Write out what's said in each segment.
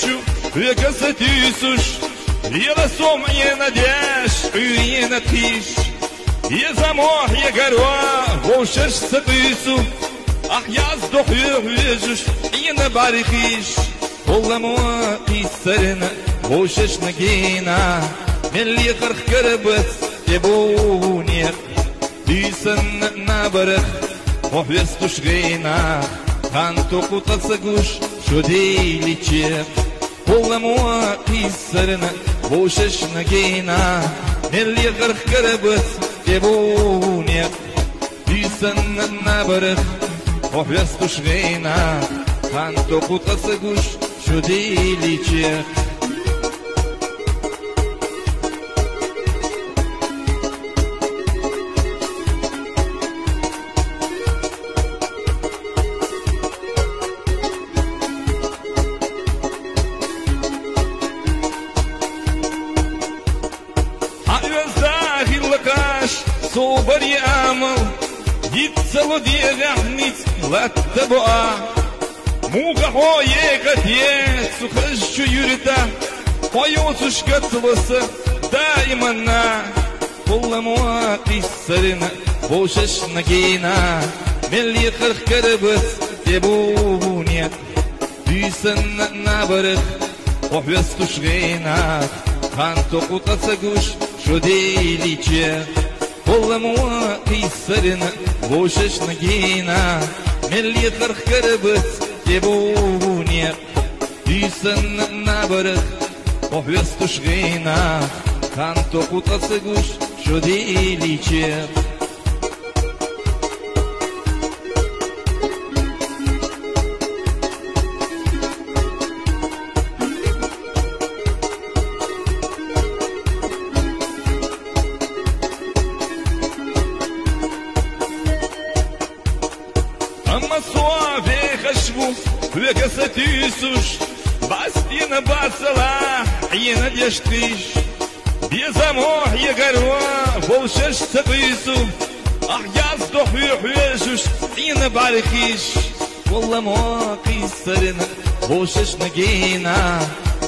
вечу, века сатисуш, Ела сом не надежь, и не тишь, И замох я горва, вошеш сатису, Ах я сдохю, вижуш, и не барихиш, Полламу писарина, вошеш нагина, Мелли харх карбас, тебунек, Писан на барах, Охвестуш гейна, Ханту кутацагуш, شديلك والموا يسرنا بوشش نجينا اللي غرخ كربت جبونيا يسنن نبرخ وحيستش غينا خانتو قطس قش شديلك تشيك صوبر يامل يتسلو دي غحنيت لا تبقى موقع هو يقت يت سخش يرتا ويوسش قتلس دائما كل مواقي سرنا بوشش نجينا من اللي خرخ كربت يبونيا بيسن نبرخ وحيستش غينا Полламуа и сърена, лошеш на гена, Мелият върхкърбът, тебония, И сън на бърх, похвестуш гена, Канто кута се гуш, шоди. a sua veja Vê que satiços Bastina passa lá E na diastis Desamor e a garoa Volchas sabiço أحجاز دحوي حويجوش إينا باركيش والله ما قيسرنا بوشش نجينا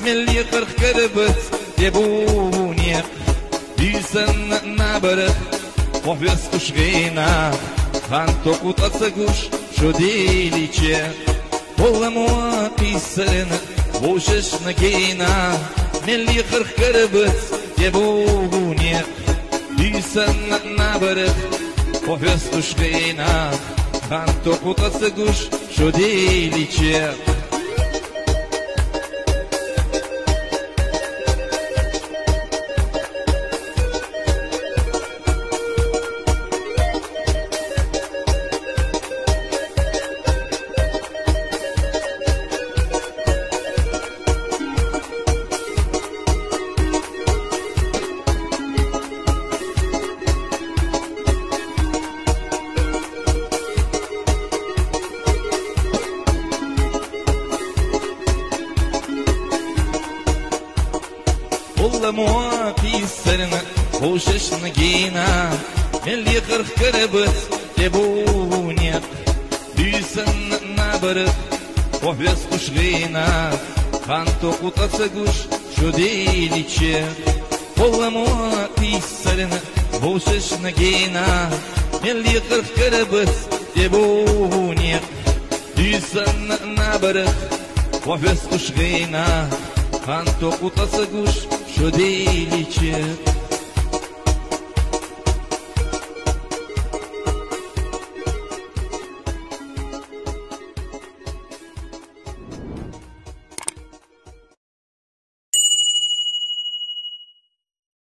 ملي قرخ كربت يبوني بيسن نابرت وحويس كشغينا خان توقو تسقوش чудилище, пола му писарена, божешна гена, мели хърхърбът е богуния, писан над набърът, повестушка ена, антопота се гуш чудилище. والله مواقي السرنا وشش نجينا اللي خرخ كربت يبونيا بيسن نبرت وفيسكوش غينا خانتو قطسقوش شو ديليچه والله مواقي السرنا وشش نجينا اللي خرخ كربت يبونيا بيسن نبرت وفيسكوش غينا خانتو شده ای که